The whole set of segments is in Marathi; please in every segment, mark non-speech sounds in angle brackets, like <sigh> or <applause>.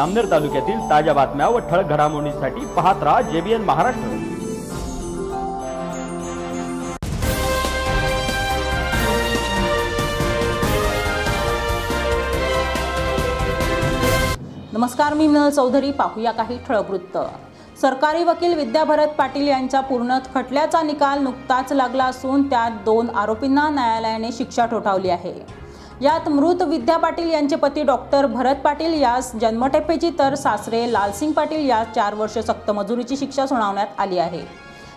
अमनेर तालुक्यातील ताज्या बातम्या व ठळक घडामोडींसाठी पाहत राहा जेबीएन महाराष्ट्र. नमस्कार मी मिनल चौधरी. पाहूया काही ठळक वृत्त. सरकारी वकील विद्याभरत पाटील यांच्या पूर्ण खटल्याचा निकाल नुकताच लागला असून त्यात दोन आरोपींना न्यायालयाने शिक्षा ठोठावली आहे. यात मृत विद्या पाटील यांचे पती डॉक्टर भरत पाटील यास जन्मठेपेची तर सासरे लालसिंग पाटील यास चार वर्ष सक्त मजुरीची शिक्षा सुनावण्यात आली आहे.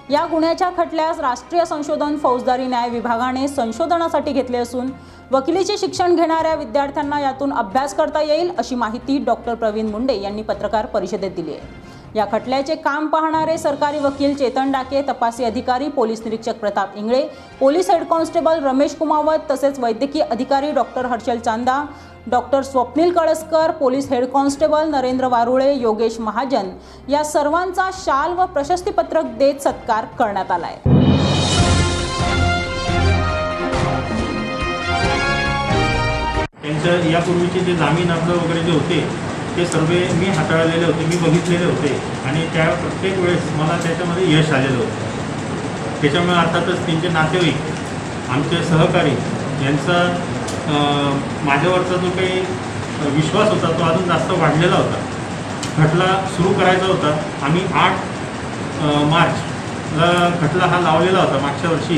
या गुन्ह्याच्या खटल्यास राष्ट्रीय संशोधन फौजदारी न्याय विभागाने संशोधनासाठी घेतले असून वकिलीचे शिक्षण घेणाऱ्या विद्यार्थ्यांना यातून अभ्यास करता येईल अशी माहिती डॉक्टर प्रवीण मुंडे यांनी पत्रकार परिषदेत दिली आहे. या खटल्याचे काम पाहणारे सरकारी वकील चेतन डाके तपासी अधिकारी पोलीस निरीक्षक Pratap Ingle police head constable Ramesh Kumawat तसेच वैद्यकीय अधिकारी doctor Harshal Chanda doctor Swapnil Kalaskar police head constable Narendra Warule Yogesh Mahajan या सर्वांचा शाल व प्रशस्तीपत्रक देत सत्कार करण्यात आलाय. त्यांचं यापूर्वीचे जे जामीन अर्ज वगैरे जे होते ते सर्व मी हाताळलेले होते मी बघितलेले होते. आणि त्या प्रत्येक वेळेस मला त्याच्यामध्ये यश आलेलं होतं. त्याच्यामुळे अर्थातच त्यांचे नातेवाईक आमचे सहकारी यांचा माझ्यावरचा जो काही विश्वास होता तो अजून जास्त वाढलेला होता. खटला सुरू करायचा होता. आम्ही आठ मार्चला खटला हा लावलेला होता मागच्या वर्षी.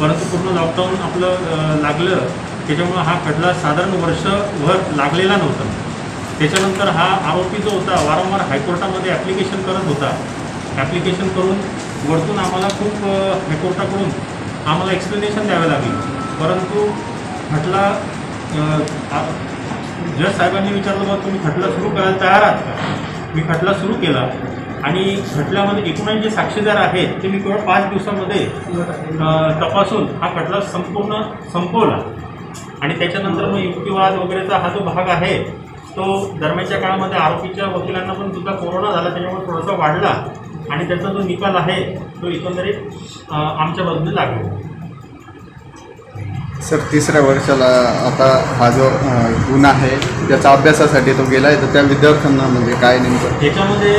परंतु पूर्ण लॉकडाऊन आपलं लागलं. त्याच्यामुळं हा खटला साधारण वर्षभर लागलेला नव्हता. त्याच्यानंतर हा आरोपी जो होता वारंवार हायकोर्टामध्ये ॲप्लिकेशन करत होता. ॲप्लिकेशन करून वरतून आम्हाला खूप हायकोर्टाकडून आम्हाला एक्सप्लेनेशन द्यावे लागले. परंतु खटला जज साहेबांनी विचारलं बघ तुम्ही खटला सुरू करायला तयार आहात का? मी खटला सुरू केला. आणि खटल्यामध्ये एकूणच जे साक्षीदार आहेत ते मी केवळ पाच दिवसामध्ये तपासून हा खटला संपूर्ण संपवला. आणि त्याच्यानंतर मग युक्तिवाद वगैरेचा हा जो भाग आहे तो दरम्यानच्या काळामध्ये आरोपीच्या वकिलांना पण सुद्धा कोरोना झाला त्याच्यामुळे थोडासा वाढला आणि त्याचा जो निकाल आहे तो एकंदरीत आमच्या बाजूने लागला. सर तिसऱ्या वर्षाला आता हा जो गुन्हा आहे त्याचा अभ्यासासाठी तो गेला आहे तर त्या विद्यार्थ्यांना म्हणजे काय नेमकं? त्याच्यामध्ये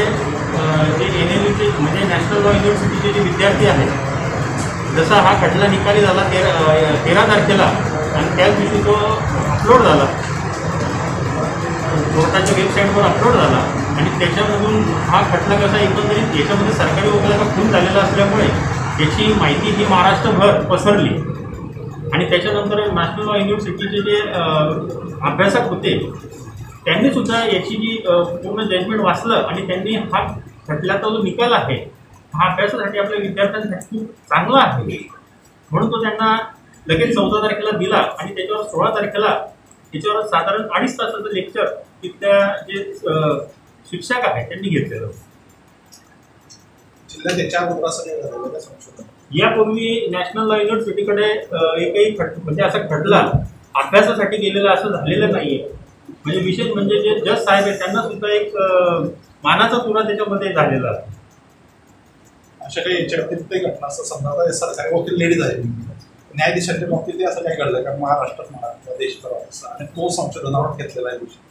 जे एन एल यूचे म्हणजे नॅशनल लॉ युनिव्हर्सिटीचे जे विद्यार्थी आहेत जसा हा खटला निकाली झाला तेरा तेरा तारखेला आणि त्याच दिवशी तो अपलोड झाला. स्वतःच्या वेबसाईटवर अपलोड झाला. आणि त्याच्यामधून हा खटला कसा एकंदरीत याच्यामध्ये सरकारी वकिलाचा खून झालेला असल्यामुळे याची माहिती ही महाराष्ट्रभर पसरली. आणि त्याच्यानंतर नॅशनल लॉ युनिव्हर्सिटीचे जे अभ्यासक होते त्यांनी सुद्धा याची जी पूर्ण जजमेंट वाचलं आणि त्यांनी हा खटल्याचा जो निकाल आहे हा अभ्यासासाठी आपल्या विद्यार्थ्यांसाठी खूप चांगला आहे. म्हणून तो त्यांना लगेच चौदा तारखेला दिला आणि त्याच्यावर सोळा तारखेला त्याच्यावर साधारण अडीच तासाचं लेक्चर तिथल्या जे शिक्षक आहेत त्यांनी घेतलेलं. होतं. यापूर्वी नॅशनल लॉ युनिव्हर्सिटीकडे एकही खट म्हणजे असा खटला अभ्यासासाठी गेलेला असं झालेलं नाहीये. म्हणजे विशेष म्हणजे जे जज साहेब आहेत त्यांना सुद्धा एक मानाचा तुरा त्याच्यामध्ये झालेला. आहे अशा काही याच्या घटना असं समजा सरकारी वकील लेडीज आहे न्यायाधीशांच्या बाबतीत असं काही घडलं कारण महाराष्ट्रात म्हणा किंवा देशभरात असं. आणि तो संशोधनावर घेतलेला आहे विषय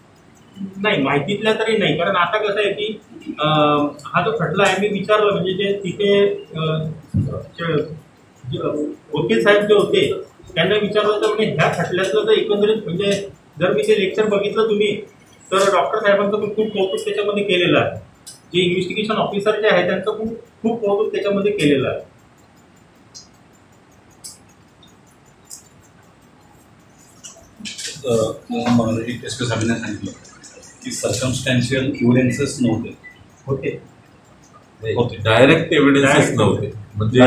नाही माहितीतल्या तरी नाही. कारण आता कसं आहे की हा जो खटला आहे मी विचारलं म्हणजे जे तिथे जे- वकील साहेब जे होते त्यांना विचारलं तर म्हणजे ह्या खटल्यातलं तर एकंदरीत म्हणजे जर मी ते लेक्चर बघितलं तुम्ही तर डॉक्टर साहेबांचं पण खूप कौतुक त्याच्यामध्ये केलेलं आहे. जे इन्व्हेस्टिगेशन ऑफिसर जे आहे त्यांचं खूप खूप कौतुक त्याच्यामध्ये केलेलं आहे. मराठी टेस्ट साहेबांनी सांगितलं? की सर्कमस्टॅन्शियल इव्हिडन्सेस नव्हते. होते. होते. Direct evidences. नव्हते. म्हणजे.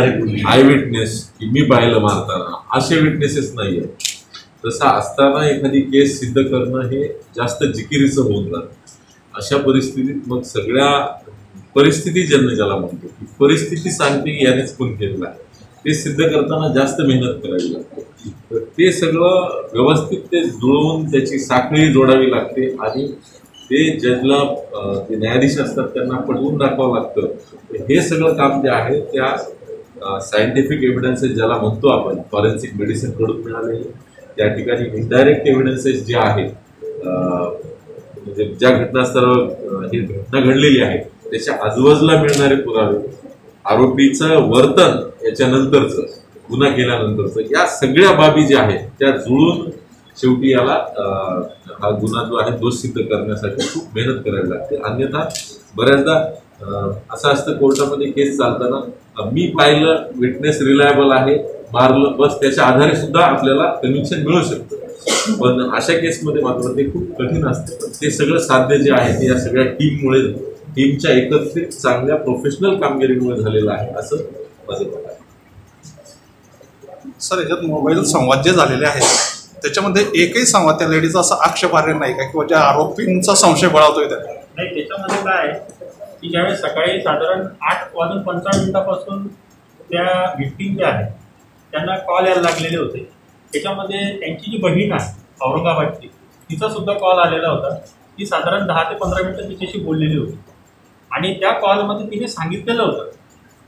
आय विटनेस की मी पाहिलं मारताना असे विटनेसेस नाहीये. तसं असताना एखादी केस सिद्ध करणं हे जास्त जिकिरीचं होऊन जातं अशा परिस्थितीत मग सगळ्या परिस्थिती जन्म ज्याला म्हणतो की परिस्थिती सांगते की यानेच खून केलेला आहे. ते सिद्ध करताना जास्त मेहनत करावी लागते. तर ते सगळं व्यवस्थित ते जुळवून त्याची साखळी जोडावी लागते आणि ते जजला जे न्यायाधीश असतात त्यांना पटवून दाखवावं लागतं. हे सगळं काम जे आहे त्या सायंटिफिक एव्हिडन्सेस ज्याला म्हणतो आपण. फॉरेन्सिक मेडिसिनकडून मिळालेले. त्या ठिकाणी इनडायरेक्ट एव्हिडन्सेस जे आहेत म्हणजे ज्या घटनास्थळावर ही घटना घडलेली आहे त्याच्या आजूबाजूला मिळणारे पुरावे आरोपीचं वर्तन याच्यानंतरचं गुन्हा केल्यानंतरचं या सगळ्या बाबी ज्या आहेत त्या जुळून शेवटी याला हा गुन्हा जो आहे दोष सिद्ध करण्यासाठी खूप मेहनत करायला लागते. अन्यथा बऱ्याचदा असं असतं कोर्टामध्ये केस चालताना मी पाहिलं विटनेस रिलायबल आहे मारलं बस त्याच्या आधारे सुद्धा आपल्याला कन्व्हिक्शन मिळू शकतं. पण अशा केसमध्ये मात्र ते खूप कठीण असतं. पण ते सगळं साध्य जे आहे ते या सगळ्या टीममुळे टीमच्या एकत्रित चांगल्या प्रोफेशनल कामगिरीमुळे झालेलं आहे असं माझं सर याच्यात मोबाईल संवाद जे झालेले आहेत त्याच्यामध्ये एकही संवाद त्या लेडीचा असा आक्षेपार्ह नाही का? किंवा ज्या आरोपींचा संशय बळावतोय त्या? नाही त्याच्यामध्ये काय आहे की ज्यावेळेस सकाळी साधारण आठ वाजून पंचावन्न मिनिटापासून त्या व्हिक्टीम ज्या आहेत त्यांना कॉल यायला लागलेले होते. त्याच्यामध्ये त्यांची जी बहीण आहे औरंगाबादची तिचा सुद्धा कॉल आलेला होता. ती साधारण दहा ते पंधरा मिनटं तिच्याशी बोललेली होती. आणि त्या कॉलमध्ये तिने सांगितलेलं होतं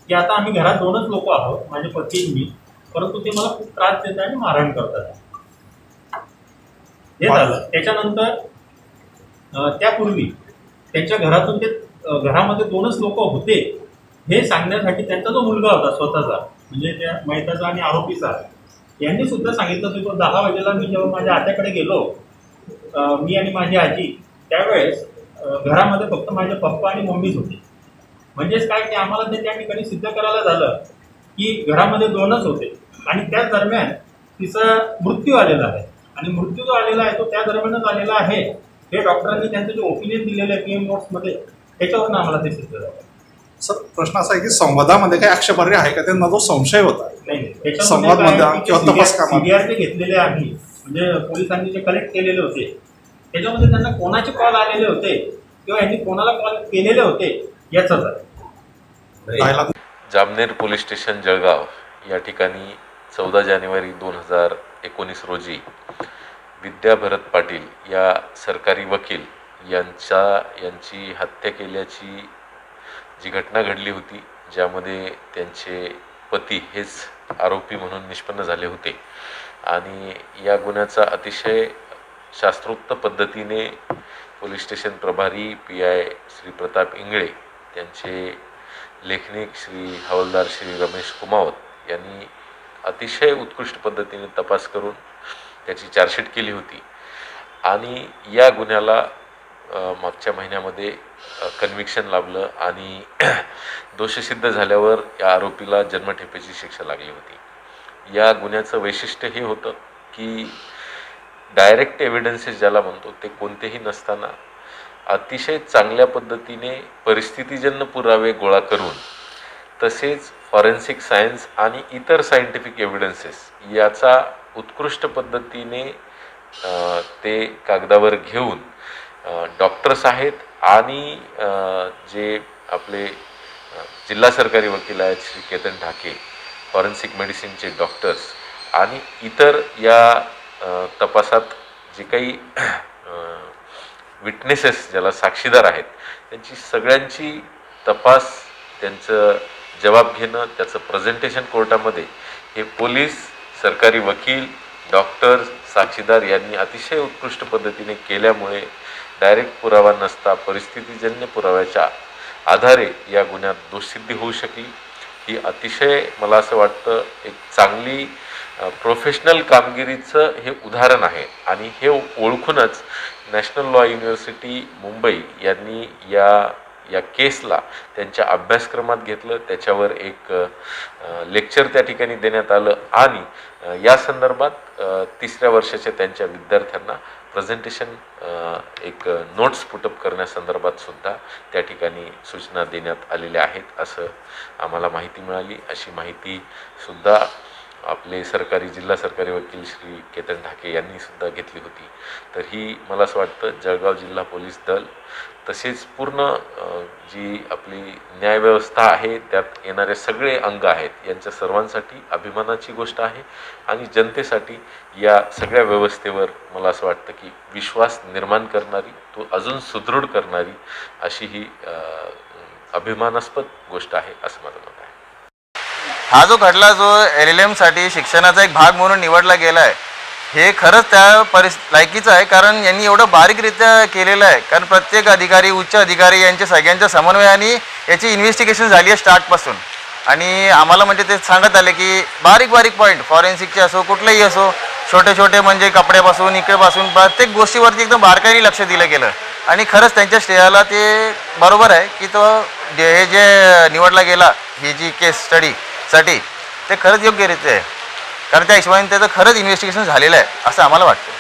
की आता आम्ही घरात दोनच लोक आहोत माझे पती मी. परंतु ते मला खूप त्रास देत आहे आणि मारहाण करतात. हे झालं. त्याच्यानंतर त्यापूर्वी त्यांच्या घरातून ते घरामध्ये दोनच लोक होते हे सांगण्यासाठी त्यांचा जो मुलगा होता स्वतःचा म्हणजे त्या मैताचा आणि आरोपीचा यांनी सुद्धा सांगितलं की तो दहा वाजेला मी जेव्हा माझ्या आत्याकडे गेलो मी आणि माझी आजी त्यावेळेस घरामध्ये फक्त माझे पप्पा आणि मम्मीच होते. म्हणजेच काय की आम्हाला ते त्या ठिकाणी सिद्ध करायला झालं की घरामध्ये दोनच होते. आणि त्याच दरम्यान तिचा मृत्यू आलेला आहे. आणि मृत्यू जो आलेला आहे तो त्या दरम्यानच आलेला आहे हे डॉक्टरांनी त्यांचं जे ओपिनियन दिलेलं आहे पी एम नोट्समध्ये त्याच्यावरून आम्हाला ते सिद्ध झालं. सर प्रश्न असा आहे की संवादामध्ये काही आक्षेपार्ह आहे का? त्यांना जो संशय होता. जे घेतलेले आम्ही म्हणजे पोलिसांनी जे कलेक्ट केलेले होते त्याच्यामध्ये त्यांना कोणाचे कॉल आलेले होते किंवा यांनी कोणाला कॉल केलेले होते याचाच आहे. Jamner police station Jalgaon. या ठिकाणी चौदा जानेवारी दोन हजार एकोणीस रोजी विद्या भरत पाटील या सरकारी वकील यांच्या यांची हत्या केल्याची जी घटना घडली होती ज्यामध्ये त्यांचे पती हेच आरोपी म्हणून निष्पन्न झाले होते. आणि या गुन्ह्याचा अतिशय शास्त्रोक्त पद्धतीने पोलीस स्टेशन प्रभारी पी आय श्री प्रताप इंगळे त्यांचे लेखनिक श्री हवालदार श्री रमेश कुमावत यांनी अतिशय उत्कृष्ट पद्धतीने तपास करून त्याची चार्जशीट केली होती. आणि या गुन्ह्याला मागच्या महिन्यामध्ये कन्व्हिक्शन लाभलं आणि <clears throat> दोषसिद्ध झाल्यावर या आरोपीला जन्मठेपेची शिक्षा लागली होती. या गुन्ह्याचं वैशिष्ट्य हे होतं की डायरेक्ट एव्हिडन्सेस ज्याला म्हणतो ते कोणतेही नसताना अतिशय चांगल्या पद्धतीने परिस्थितीजन्य पुरावे गोळा करून तसेच फॉरेन्सिक सायन्स आणि इतर सायंटिफिक एव्हिडन्सेस याचा उत्कृष्ट पद्धतीने ते कागदावर घेऊन डॉक्टर्स आहेत आणि जे आपले जिल्हा सरकारी वकील आहेत श्री केतन ढाके फॉरेन्सिक मेडिसिनचे डॉक्टर्स आणि इतर या तपासात जे काही विटनेसेस ज्याला साक्षीदार आहेत त्यांची सगळ्यांची तपास त्यांचं जबाब घेणं त्याचं प्रेझेंटेशन कोर्टामध्ये हे पोलीस सरकारी वकील डॉक्टर साक्षीदार यांनी अतिशय उत्कृष्ट पद्धतीने केल्यामुळे डायरेक्ट पुरावा नसता परिस्थितीजन्य पुराव्याच्या आधारे या गुन्ह्यात दोषसिद्धी होऊ शकली. ही अतिशय मला असं वाटतं एक चांगली प्रोफेशनल कामगिरीचं हे उदाहरण आहे. आणि हे ओळखूनच नॅशनल लॉ युनिव्हर्सिटी मुंबई यांनी या या केसला त्यांच्या अभ्यासक्रमात घेतलं त्याच्यावर एक लेक्चर त्या ठिकाणी देण्यात आलं आणि या संदर्भात तिसऱ्या वर्षाच्या त्यांच्या विद्यार्थ्यांना प्रेझेंटेशन एक नोट्स पुटअप करण्यासंदर्भात सुद्धा त्या ठिकाणी सूचना देण्यात आलेल्या आहेत असं आम्हाला माहिती मिळाली. अशी माहिती सुद्धा आपले सरकारी जिल्हा सरकारी वकील श्री केतन ढाके यांनी सुद्धा घेतली होती. तर ही मला असं वाटतं जळगाव जिल्हा पोलीस दल तसेच पूर्ण जी आपली न्यायव्यवस्था आहे त्यात येणारे सगळे अंग आहेत यांच्या सर्वांसाठी अभिमानाची गोष्ट आहे आणि जनतेसाठी या सगळ्या व्यवस्थेवर मला असं वाटतं की विश्वास निर्माण करणारी तो अजून सुदृढ करणारी अशी ही अभिमानास्पद गोष्ट आहे असं माझं मत आहे. हा जो खटला जो एल एल एमसाठी शिक्षणाचा एक भाग म्हणून निवडला गेला आहे हे खरंच त्या परिस लायकीचं आहे कारण यांनी एवढं बारीकरित्या केलेलं आहे. कारण प्रत्येक अधिकारी उच्च अधिकारी यांच्या सगळ्यांच्या समन्वयाने याची इन्व्हेस्टिगेशन झाली आहे स्टार्टपासून. आणि आम्हाला म्हणजे ते सांगत आले की बारीक बारीक पॉईंट फॉरेन्सिकचे असो कुठलेही असो छोटे छोटे म्हणजे कपड्यापासून इकडेपासून प्रत्येक गोष्टीवरती एकदम बारकाईने लक्ष दिलं गेलं. आणि खरंच त्यांच्या श्रेयाला ते बरोबर आहे की तो जे हे जे निवडला गेला ही जी केस स्टडी साठी ते खरंच योग्यरित्या आहे. कारण त्या हिशोबाने त्याचं खरंच इन्व्हेस्टिगेशन झालेलं आहे असं आम्हाला वाटतं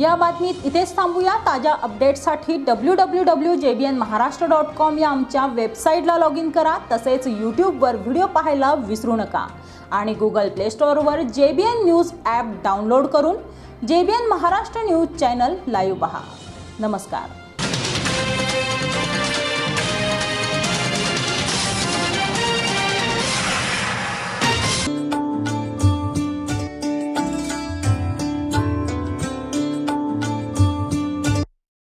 या बातमीत इथेच थांबूया. ताज्या अपडेटसाठी W W W J B N Maharashtra dot com या आमच्या वेबसाईटला लॉग इन करा. तसेच यूट्यूबवर व्हिडिओ पाहायला विसरू नका. आणि Google play स्टोअरवर J B N news app download करून J B N Maharashtra news channel live पहा. नमस्कार.